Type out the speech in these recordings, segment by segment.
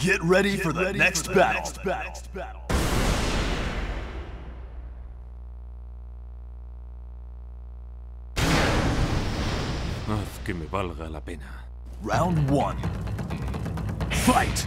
Get ready for the, next, battle. Haz que me valga la pena. Round one. Fight!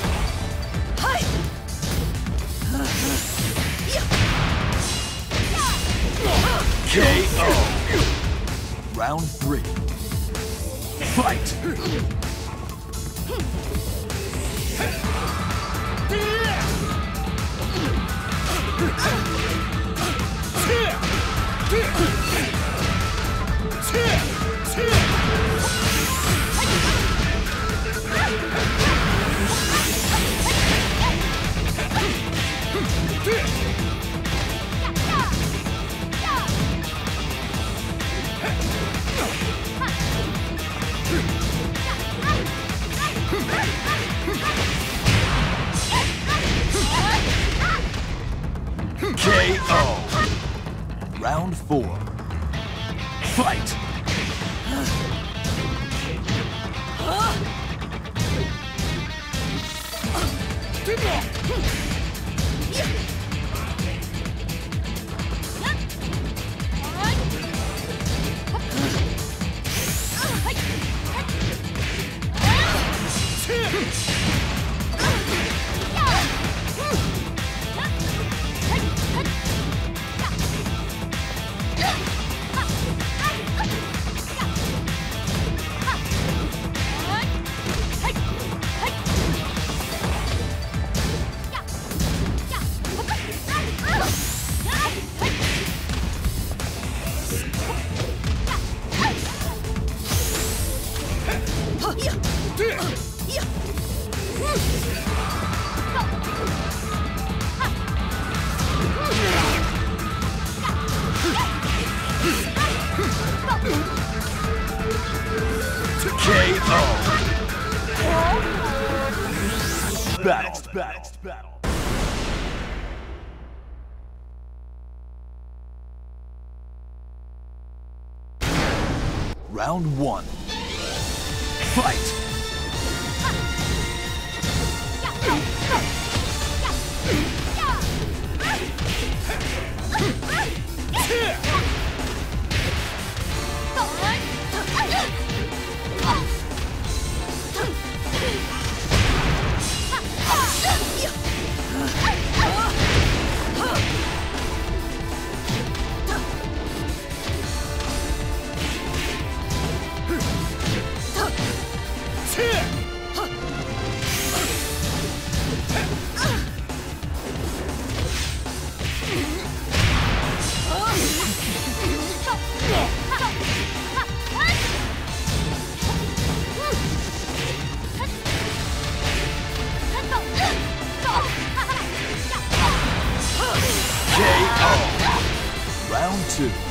Round three. Fight! Four. Fight! KO. Battle. Battle. Battle. Round one. Fight! KO. Round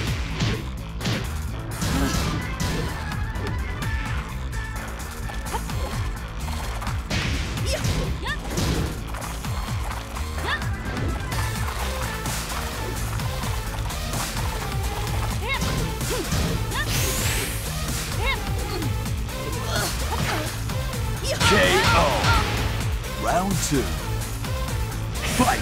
Two. Fight.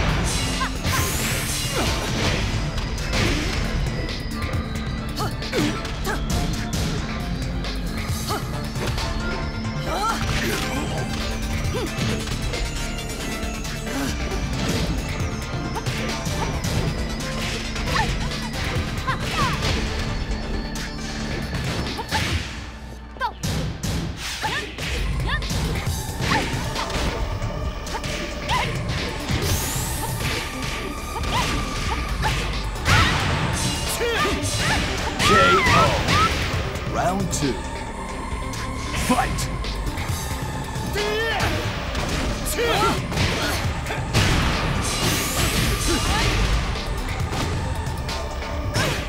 KO. Round two. Fight!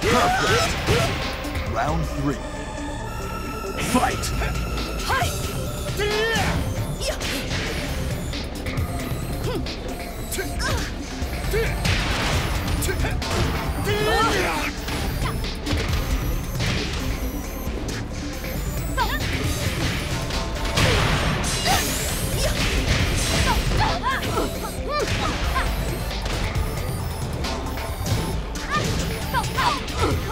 Perfect. Round three. Fight! KO. Ugh!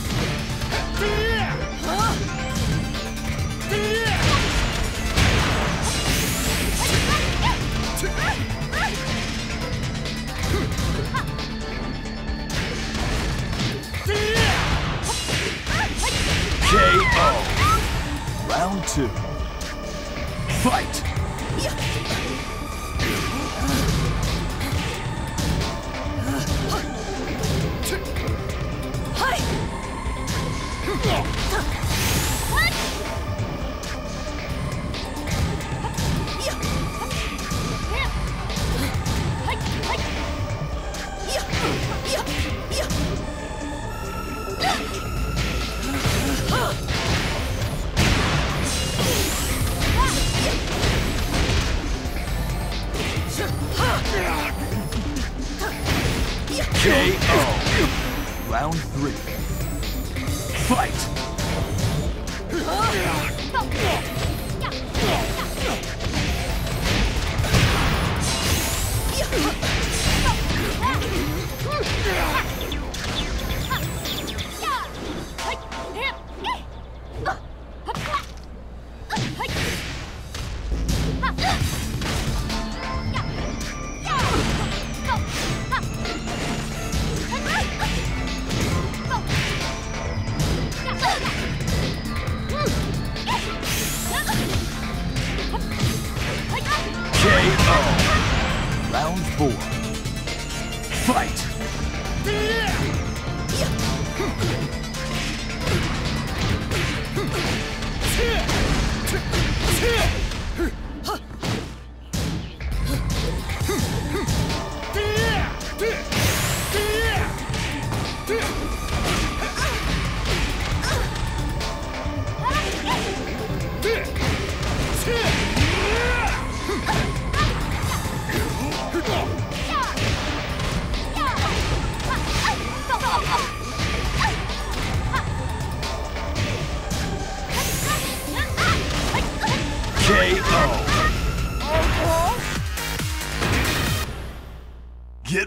Round two. Fight! っ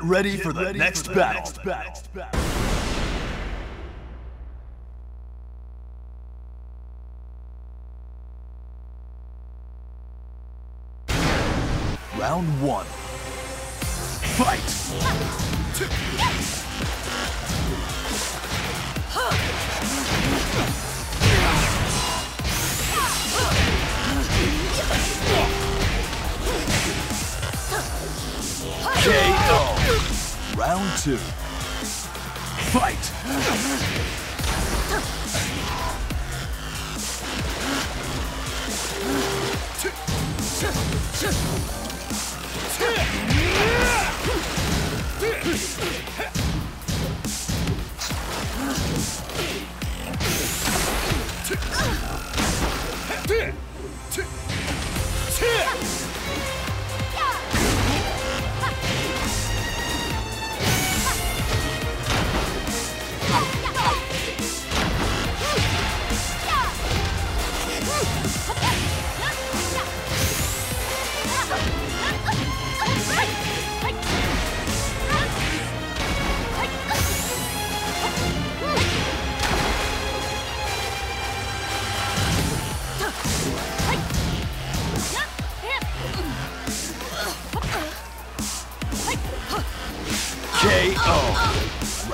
Get ready for the next battle. Round one. Fight! KO. Round two. Fight! KO.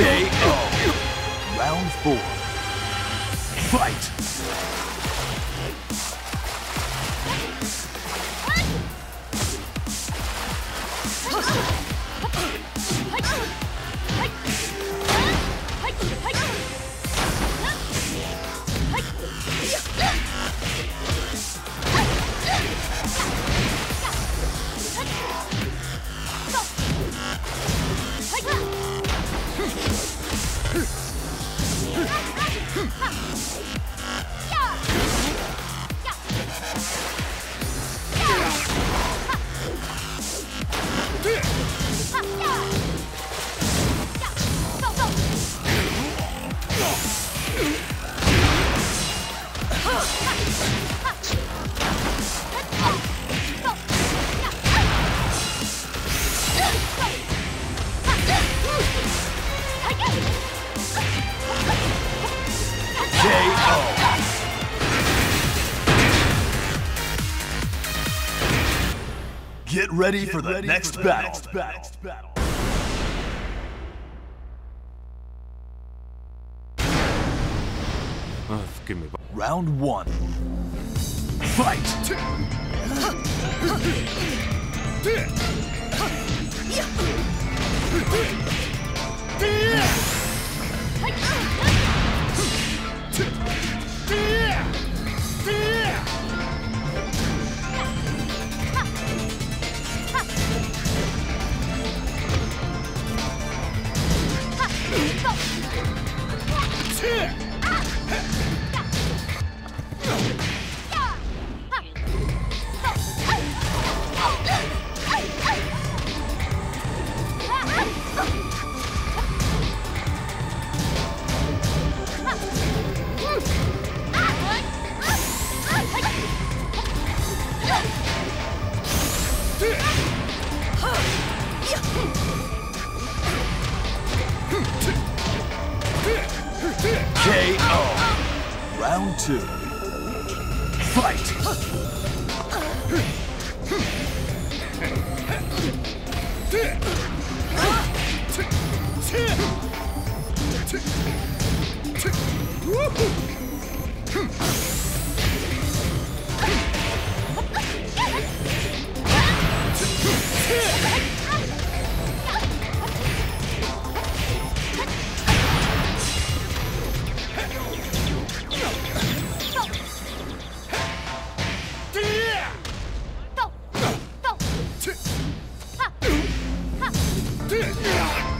KO. Round four. Fight! ready for the, ready next, for the battle. next battle. Next battle. Give me Round one. Fight! Two! Yeah.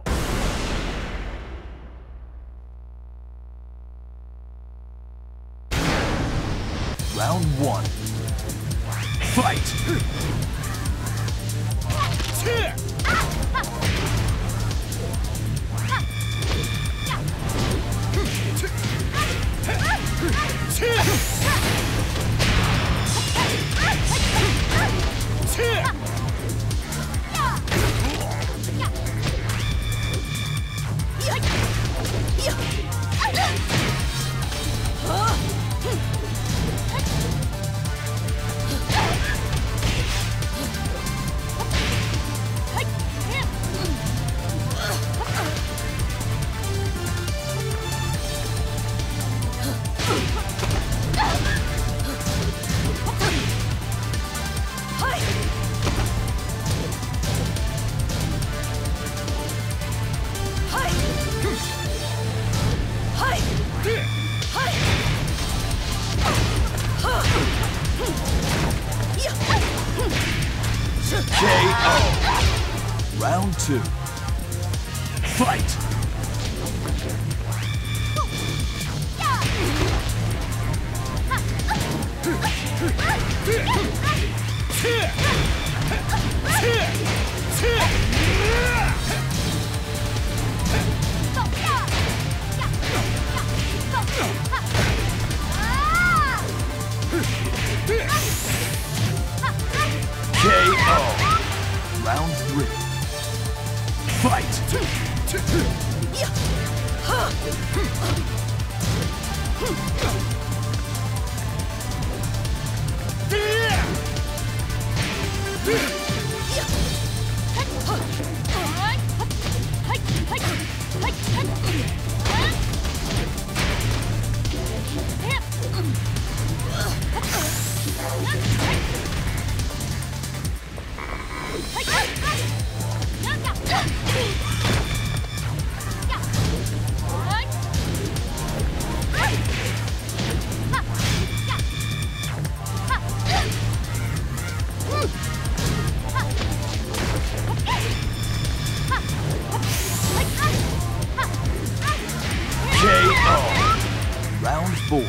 Four.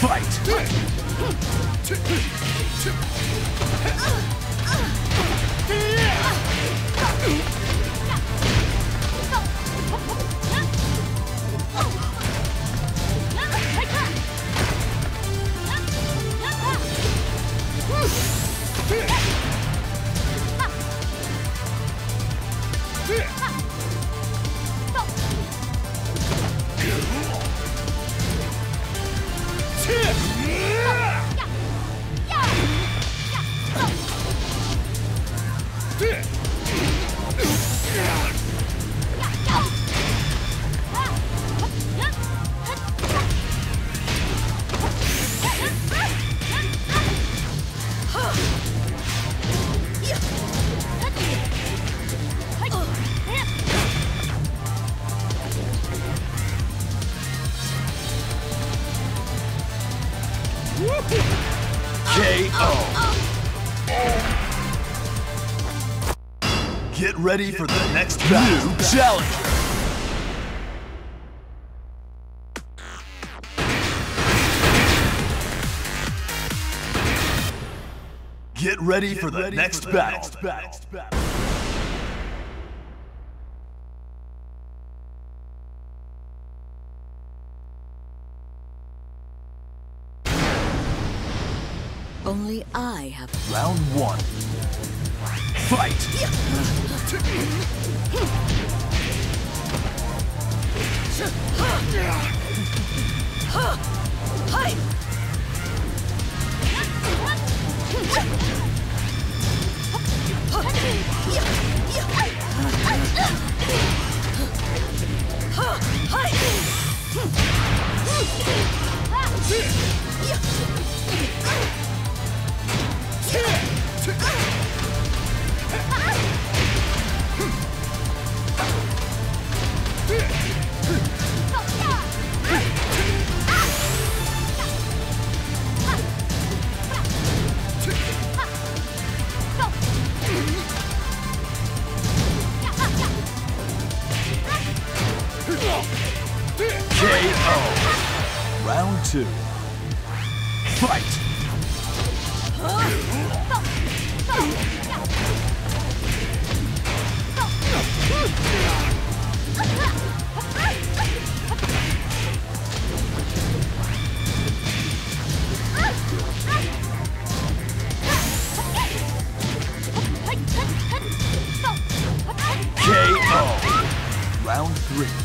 Fight. Ready for the next battle. New challenger. Get ready for the next battle. Only I have Round one. Fight. Round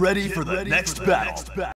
Get ready for the next battle.